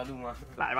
เราดูมาหลย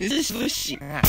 你这是不行啊。